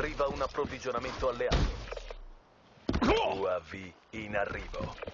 Arriva un approvvigionamento alleato. UAV in arrivo.